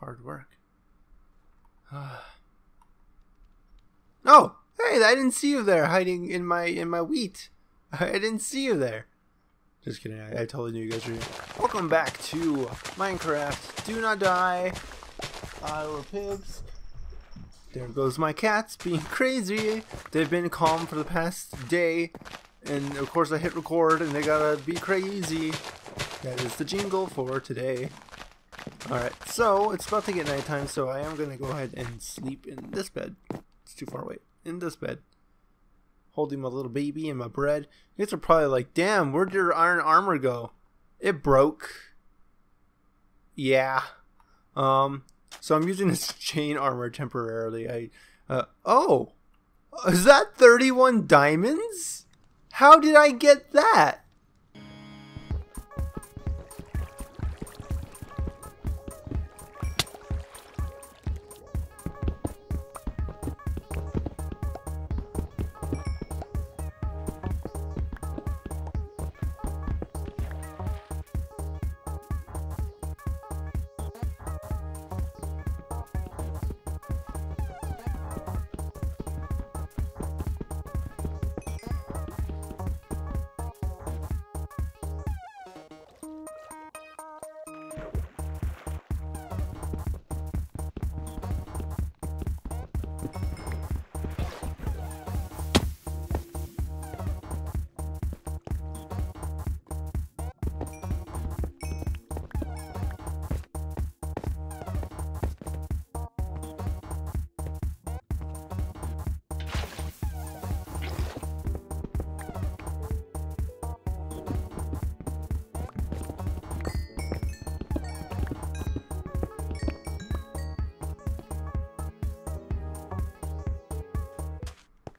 hard work. oh, hey, I didn't see you there hiding in my in my wheat. I didn't see you there. Just kidding. I, I totally knew you guys were here. Welcome back to Minecraft. Do not die. Our pigs. There goes my cats being crazy. They've been calm for the past day. And of course I hit record and they gotta be crazy. That is the jingle for today. Alright, so it's about to get nighttime, so I am gonna go ahead and sleep in this bed. It's too far away. In this bed. Holding my little baby and my bread. You guys are probably like, damn, where'd your iron armor go? It broke. Yeah. Um, so I'm using this chain armor temporarily. I, uh, oh, is that 31 diamonds? How did I get that?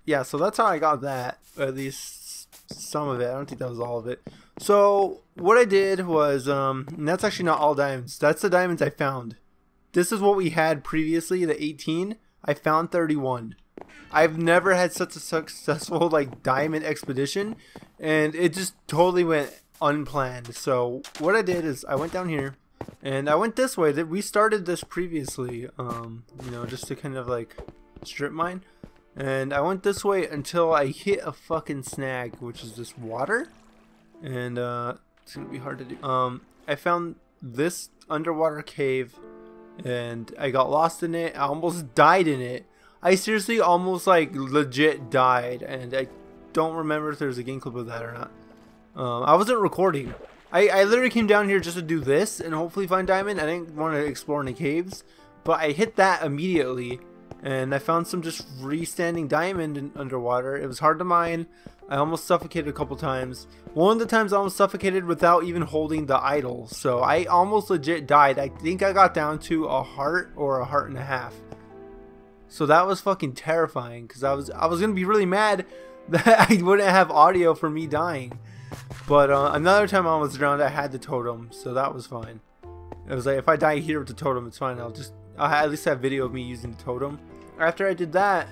Yeah, so that's how I got that. At least some of it. I don't think that was all of it. So what I did was, um, that's actually not all diamonds. That's the diamonds I found. This is what we had previously, the 18. I found 31. I've never had such a successful like diamond expedition, and it just totally went unplanned. So what I did is I went down here, and I went this way. That we started this previously, um, you know, just to kind of like strip mine. And I went this way until I hit a fucking snag, which is this water. And uh, it's gonna be hard to do. Um, I found this underwater cave, and I got lost in it. I almost died in it. I seriously almost like legit died, and I don't remember if there's a game clip of that or not. Um, I wasn't recording. I, I literally came down here just to do this and hopefully find diamond. I didn't want to explore any caves, but I hit that immediately and I found some just freestanding diamond in, underwater. It was hard to mine. I almost suffocated a couple times. One of the times I almost suffocated without even holding the idol. So I almost legit died. I think I got down to a heart or a heart and a half. So that was fucking terrifying because I was I was gonna be really mad that I wouldn't have audio for me dying. But uh, another time I was drowned, I had the totem, so that was fine. It was like if I die here with the totem, it's fine. I'll just I'll at least have video of me using the totem. After I did that,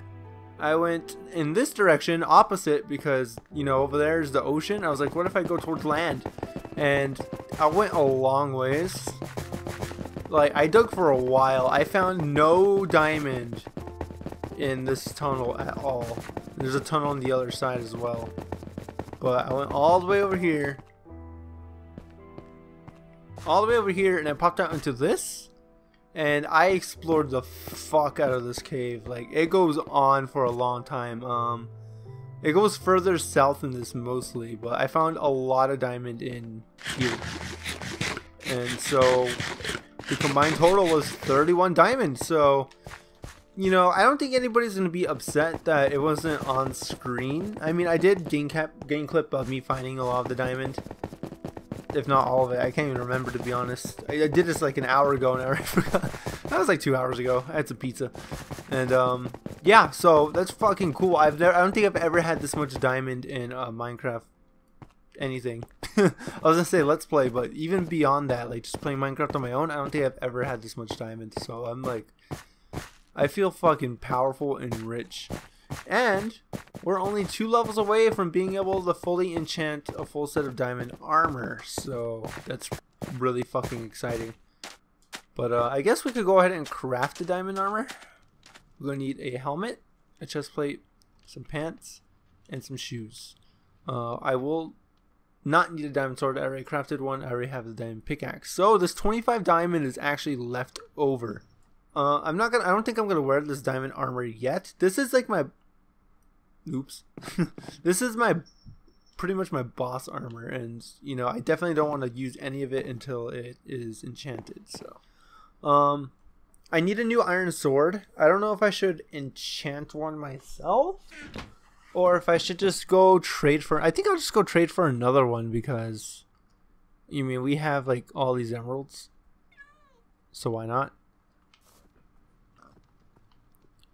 I went in this direction opposite because you know over there is the ocean. I was like, what if I go towards land? And I went a long ways. Like I dug for a while. I found no diamond in this tunnel at all. There's a tunnel on the other side as well. But I went all the way over here. All the way over here and I popped out into this and I explored the fuck out of this cave. Like it goes on for a long time. Um, it goes further south than this mostly, but I found a lot of diamond in here, and so the combined total was 31 diamonds. So you know, I don't think anybody's gonna be upset that it wasn't on screen. I mean, I did game cap gain clip of me finding a lot of the diamond, if not all of it. I can't even remember to be honest. I, I did this like an hour ago and I forgot. that was like two hours ago. I had some pizza, and um, yeah. So that's fucking cool. I've never. I don't think I've ever had this much diamond in uh, Minecraft. Anything. I was gonna say let's play, but even beyond that, like just playing Minecraft on my own, I don't think I've ever had this much diamond. So I'm like, I feel fucking powerful and rich. And we're only two levels away from being able to fully enchant a full set of diamond armor. So that's really fucking exciting. But uh, I guess we could go ahead and craft the diamond armor. We're going to need a helmet, a chest plate, some pants, and some shoes. Uh, I will not need a diamond sword. I already crafted one. I already have the diamond pickaxe. So this 25 diamond is actually left over. Uh, I'm not gonna. I don't think I'm gonna wear this diamond armor yet. This is like my. Oops. this is my, pretty much my boss armor, and you know I definitely don't want to use any of it until it is enchanted. So, um, I need a new iron sword. I don't know if I should enchant one myself or if I should just go trade for. I think I'll just go trade for another one because, you mean we have like all these emeralds, so why not?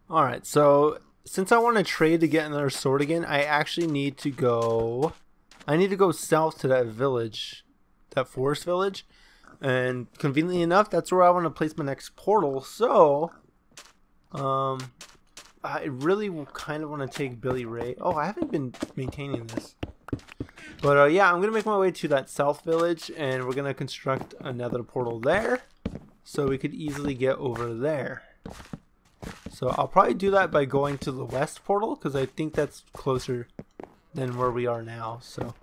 All right, so since I want to trade to get another sword again, I actually need to go. I need to go south to that village, that forest village, and conveniently enough, that's where I want to place my next portal. So, um, I really kind of want to take Billy Ray. Oh, I haven't been maintaining this. But uh, yeah, I'm to make my way to that south village and we're to construct another portal there so we could easily get over there. So I'll probably do that by going to the west portal because I think that's closer than where we are now. So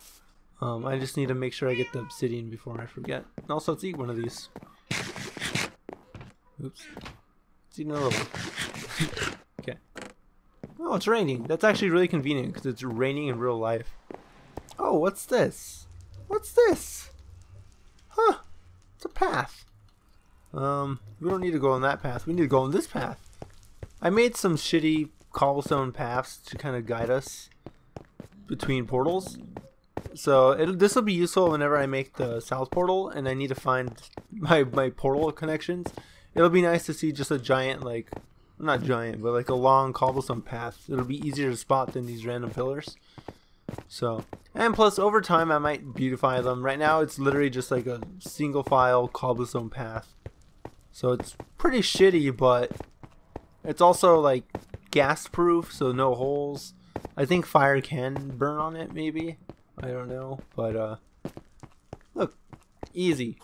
um, I just need to make sure I get the obsidian before I forget. And also, let's eat one of these. Oops. Let's eat another one. Okay. Oh, it's raining. That's actually really convenient because it's raining in real life. Oh, what's this? What's this? Huh. It's a path. Um, we don't need to go on that path. We need to go on this path. I made some shitty cobblestone paths to kind of guide us between portals. So this will be useful whenever I make the south portal and I need to find my, my portal connections. It'll be nice to see just a giant like not giant, but like a long cobblestone path. It'll be easier to spot than these random pillars. So, and plus over time I might beautify them. Right now it's literally just like a single file cobblestone path. So it's pretty shitty, but it's also like ghast proof, so no holes. I think fire can burn on it maybe. I don't know, but uh look, easy.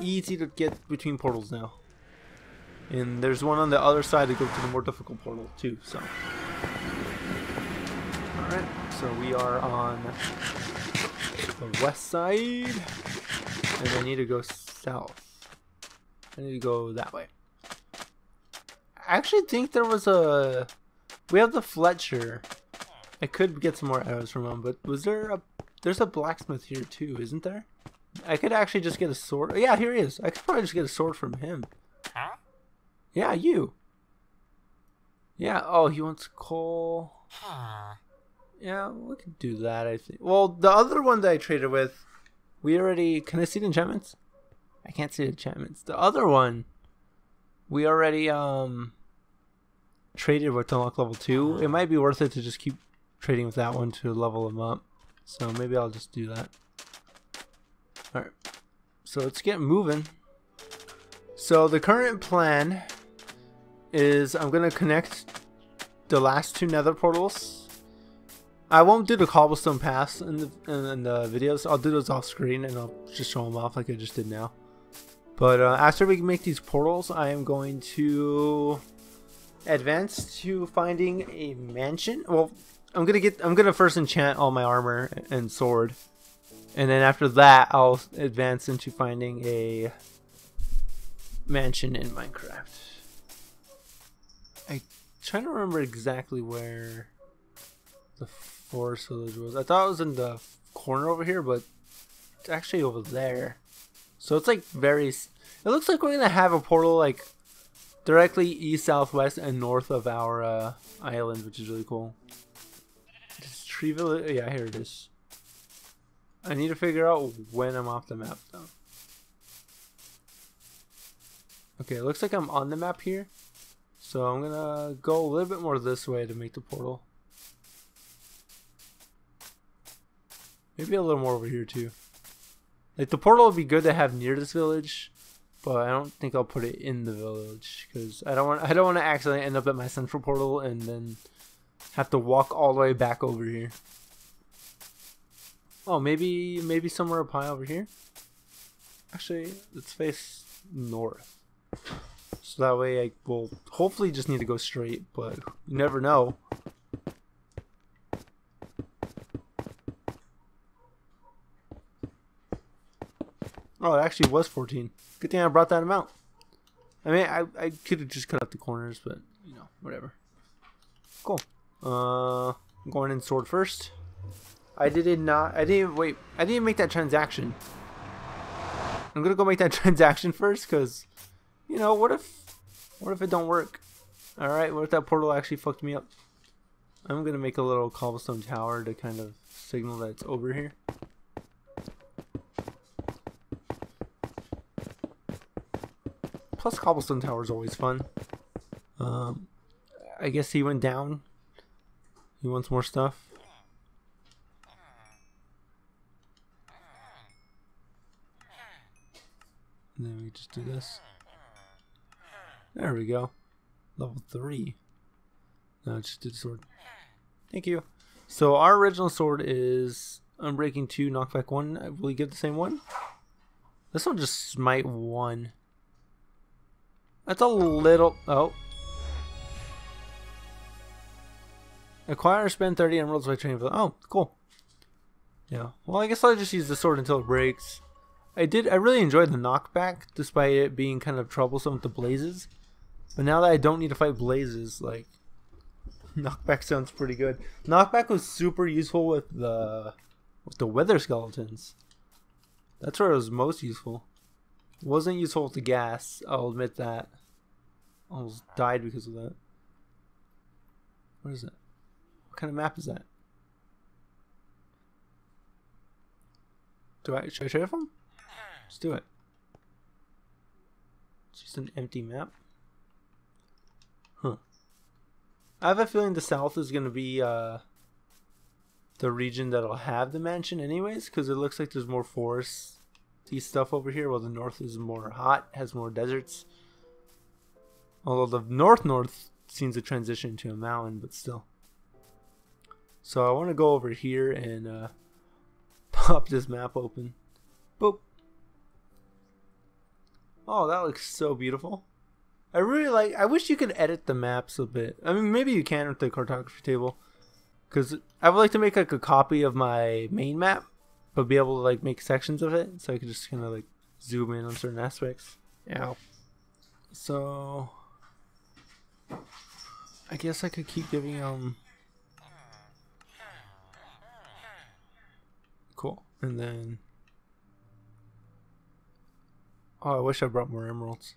Easy to get between portals now. And there's one on the other side to go to the more difficult portal too, so. Alright, so we are on the west side. And I need to go south. I need to go that way. I actually think there was a... We have the Fletcher. I could get some more arrows from him, but was there a... There's a blacksmith here too, isn't there? I could actually just get a sword. Yeah, here he is. I could probably just get a sword from him. Huh? Yeah, you. Yeah. Oh, he wants coal. Huh. Yeah, we could do that. I think. Well, the other one that I traded with, we already. Can I see the enchantments? I can't see the enchantments. The other one, we already um traded with unlock level two. It might be worth it to just keep trading with that one to level them up. So maybe I'll just do that. All right. So let's get moving. So the current plan is I'm gonna connect the last two nether portals. I won't do the cobblestone paths in the, in, in the videos. I'll do those off screen and I'll just show them off like I just did now. But uh, after we make these portals, I am going to advance to finding a mansion. Well, I'm gonna get. I'm gonna first enchant all my armor and sword, and then after that, I'll advance into finding a mansion in Minecraft I trying to remember exactly where the forest village was. I thought it was in the corner over here, but it's actually over there. So it's like very. It looks like we're gonna have a portal like directly east, southwest, and north of our uh, island, which is really cool. Tree village. Yeah, here it is. I need to figure out when I'm off the map though. Okay, looks like I'm on the map here. So I'm gonna go a little bit more this way to make the portal. Maybe a little more over here too. Like the portal would be good to have near this village, but I don't think I'll put it in the village because I don't want I don't want to accidentally end up at my central portal and then have to walk all the way back over here. Oh, maybe maybe somewhere up high over here. Actually, let's face north. So that way I will hopefully just need to go straight, but you never know. Oh, it actually was 14. Good thing I brought that amount. I mean, I, I could have just cut out the corners, but, you know, whatever. Cool. Uh, I'm going in sword first. I did not, I didn't, wait, I didn't make that transaction. I'm gonna go make that transaction first, because, you know, what if, what if it don't work? Alright, what if that portal actually fucked me up? I'm gonna make a little cobblestone tower to kind of signal that it's over here. Plus, cobblestone tower is always fun. Um, I guess he went down. He wants more stuff. And then we just do this. There we go. Level 3. Now just do the sword. Thank you. So our original sword is Unbreaking 2, Knockback 1. Will we get the same one? This one just Smite 1. That's a little... Oh. Acquire spend 30 emeralds by training. For oh, cool. Yeah. Well, I guess I'll just use the sword until it breaks. I did. I really enjoyed the knockback, despite it being kind of troublesome with the blazes. But now that I don't need to fight blazes, like knockback sounds pretty good. Knockback was super useful with the with the wither skeletons. That's where it was most useful. Wasn't useful with the ghast, I'll admit that. Almost died because of that. What is that? What kind of map is that? Do I should I trade them? Let's do it. It's just an empty map. Huh. I have a feeling the south is gonna be uh the region that'll have the mansion anyways, because it looks like there's more forests stuff over here, while the north is more hot, has more deserts. Although the north north seems to transition to a mountain, but still. So I want to go over here and uh, pop this map open. Boop. Oh, that looks so beautiful. I really like. I wish you could edit the maps a bit. I mean, maybe you can with the cartography table, because I would like to make like a copy of my main map but be able to like make sections of it so I could just kind of like zoom in on certain aspects. Yeah. So I guess I could keep giving um Cool. And then Oh, I wish I brought more emeralds.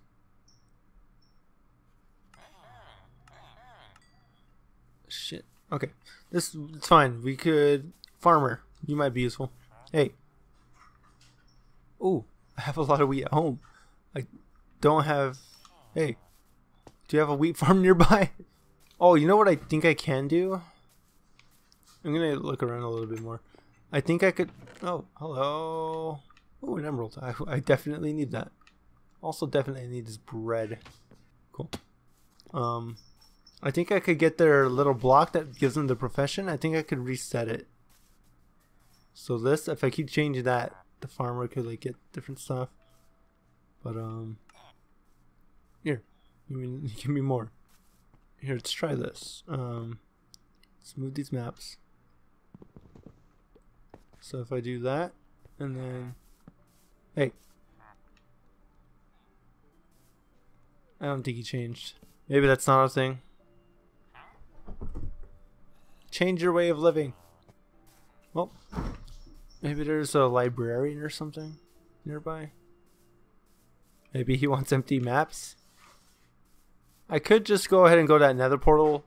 Shit. Okay. This it's fine. We could farmer. You might be useful. Hey. Oh, I have a lot of wheat at home. I don't have. Hey, do you have a wheat farm nearby? Oh, you know what I think I can do? I'm gonna look around a little bit more. I think I could. Oh, hello. Oh, an emerald. I, I definitely need that. Also, definitely need this bread. Cool. Um, I think I could get their little block that gives them the profession. I think I could reset it. So this, if I keep changing that, the farmer could like get different stuff. But um, here, give me give me more. Here, let's try this. Um, let's move these maps. So if I do that, and then, hey, I don't think he changed. Maybe that's not a thing. Change your way of living. Well, Maybe there's a librarian or something nearby. Maybe he wants empty maps. I could just go ahead and go to that nether portal,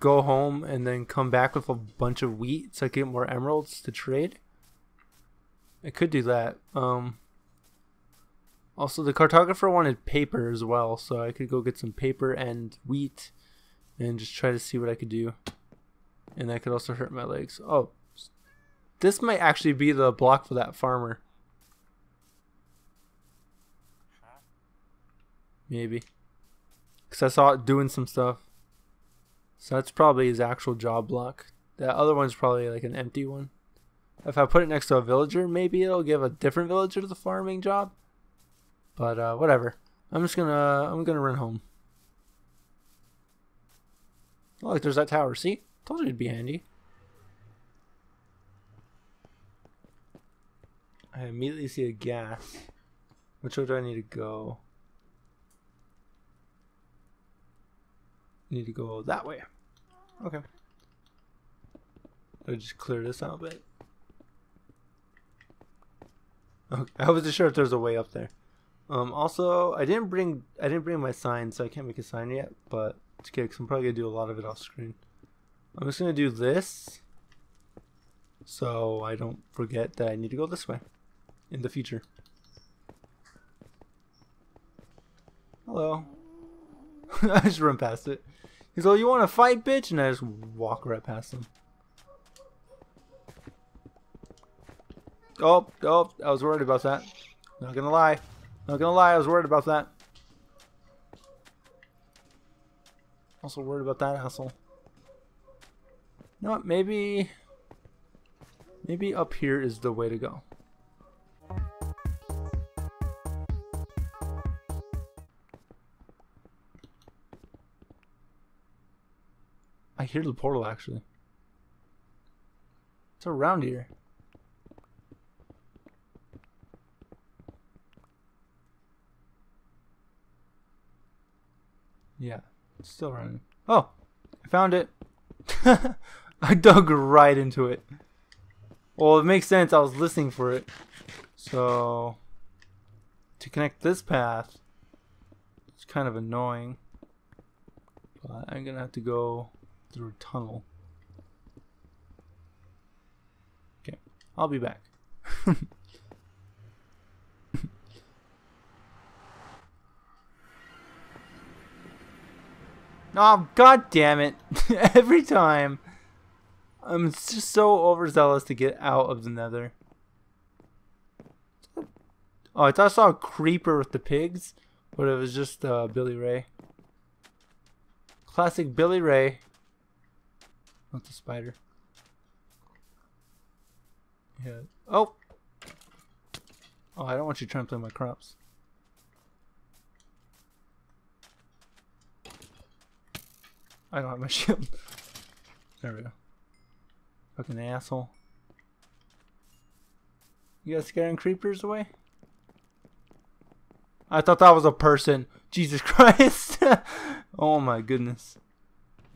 go home, and then come back with a bunch of wheat so I get more emeralds to trade. I could do that. Um, also, the cartographer wanted paper as well, so I could go get some paper and wheat and just try to see what I could do. And that could also hurt my legs. Oh, this might actually be the block for that farmer. Maybe. Because I saw it doing some stuff. So that's probably his actual job block. That other one's probably like an empty one. If I put it next to a villager, maybe it'll give a different villager the farming job. But uh, whatever. I'm just gonna I'm gonna run home. Oh, look, there's that tower. See? Told you it'd be handy. I immediately see a ghast. Which way do I need to go? I Need to go that way. Okay. I'll just clear this out a bit. Okay, I wasn't sure if there's a way up there. Um, also, I didn't bring I didn't bring my sign, so I can't make a sign yet. But it's okay, cause I'm probably gonna do a lot of it off screen. I'm just gonna do this, so I don't forget that I need to go this way in the future. Hello. I just run past it. He's like, "You want to fight, bitch?" And I just walk right past him. Oh, oh, I was worried about that. Not gonna lie. Not gonna lie, I was worried about that. Also worried about that asshole. You know what, maybe... Maybe up here is the way to go. Hear the portal actually. It's around here. Yeah, it's still running. Oh, I found it. I dug right into it. Well, it makes sense. I was listening for it. So, to connect this path, it's kind of annoying. But I'm going to have to go through a tunnel. Okay, I'll be back. Oh, god damn it. Every time. I'm just so overzealous to get out of the nether. Oh, I thought I saw a creeper with the pigs, but it was just uh, Billy Ray. Classic Billy Ray. Not a spider. Yeah. Oh! Oh, I don't want you trampling my crops. I don't have my shield. There we go. Fucking asshole. You guys scaring creepers away? I thought that was a person. Jesus Christ. oh my goodness.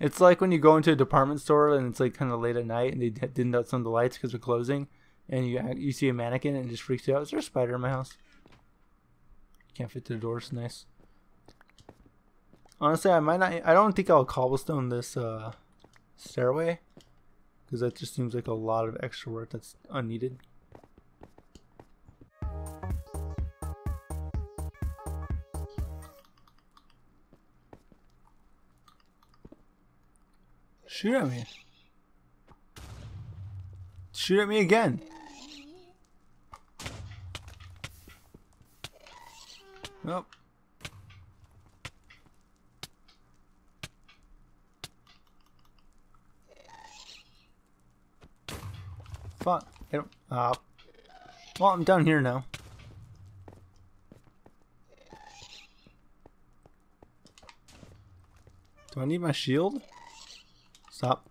It's like when you go into a department store and it's like kind of late at night and they didn't out some of the lights because they're closing and you you see a mannequin and it just freaks you out. Is there a spider in my house? Can't fit through the doors. Nice. Honestly, I might not. I don't think I'll cobblestone this uh, stairway because that just seems like a lot of extra work that's unneeded. Shoot at me. Shoot at me again. Nope. Fuck. I. Uh, well, I'm down here now. Do I need my shield? Stop.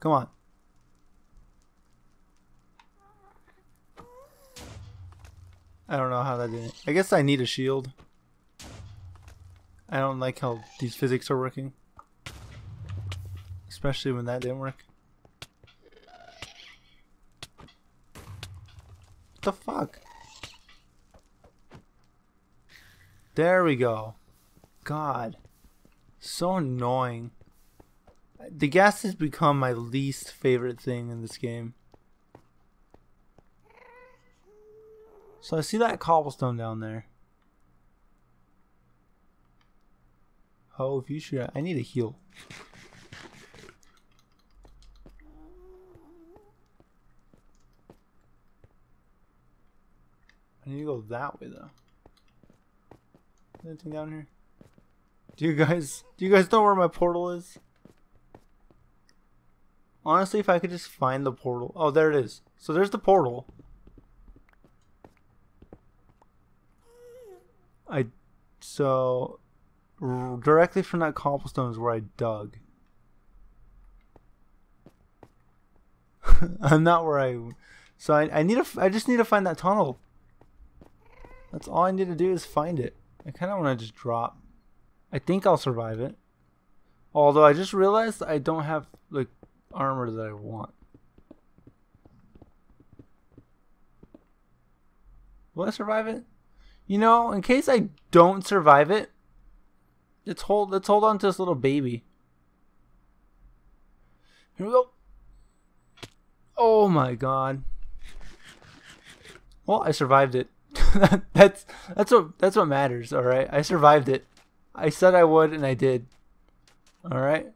Come on. I don't know how that did it. I guess I need a shield. I don't like how these physics are working. Especially when that didn't work. What the fuck? There we go. God. So annoying. The ghast has become my least favorite thing in this game. So I see that cobblestone down there. Oh, if you should, I need a heal. I need to go that way though. Anything down here? Do you guys do you guys know where my portal is? Honestly, if I could just find the portal. Oh, there it is. So there's the portal. I so directly from that cobblestone is where I dug. I'm not where I so I, I need to I just need to find that tunnel. That's all I need to do is find it. I kind of want to just drop. I think I'll survive it. Although I just realized I don't have like armor that I want. Will I survive it? You know, in case I don't survive it, let's hold let's hold on to this little baby. Here we go. Oh my god. Well, I survived it. that's that's what that's what matters, all right? I survived it. I said I would and I did. All right?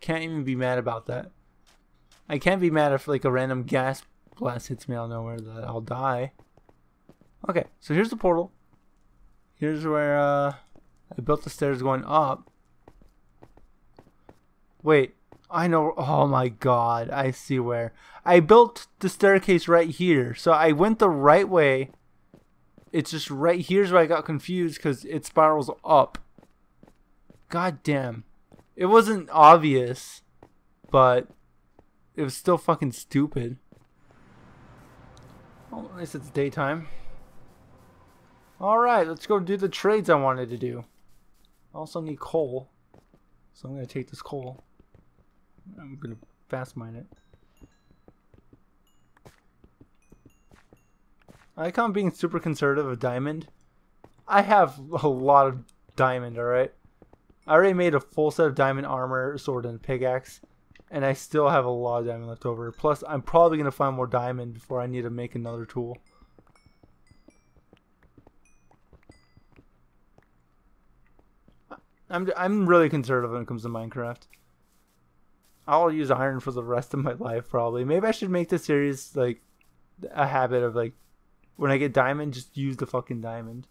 Can't even be mad about that. I can't be mad if like a random ghast blast hits me out of nowhere that I'll die. Okay, so here's the portal. Here's where uh, I built the stairs going up. Wait, I know. Oh my god, I see where. I built the staircase right here. So I went the right way. It's just right here's where I got confused because it spirals up. God damn. It wasn't obvious, but it was still fucking stupid. Well, at least it's daytime. Alright, let's go do the trades I wanted to do. I also need coal. So I'm going to take this coal. I'm going to fast mine it. I I'm being super conservative of diamond. I have a lot of diamond, alright? I already made a full set of diamond armor, sword, and pickaxe. And I still have a lot of diamond left over. Plus, I'm probably going to find more diamond before I need to make another tool. I'm I'm really conservative when it comes to Minecraft. I'll use iron for the rest of my life probably. Maybe I should make this series like a habit of like when I get diamond, just use the fucking diamond.